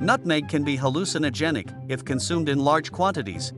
Nutmeg can be hallucinogenic if consumed in large quantities,